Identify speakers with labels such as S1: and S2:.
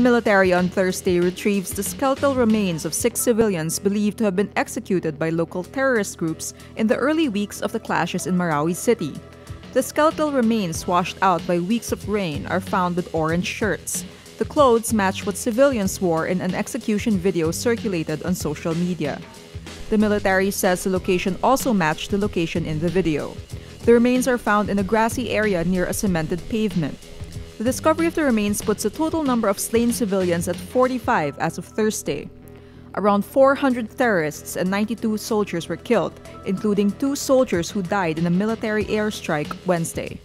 S1: The military on Thursday retrieves the skeletal remains of six civilians believed to have been executed by local terrorist groups in the early weeks of the clashes in Marawi City. The skeletal remains washed out by weeks of rain are found with orange shirts. The clothes match what civilians wore in an execution video circulated on social media. The military says the location also matched the location in the video. The remains are found in a grassy area near a cemented pavement. The discovery of the remains puts the total number of slain civilians at 45 as of Thursday. Around 400 terrorists and 92 soldiers were killed, including two soldiers who died in a military airstrike Wednesday.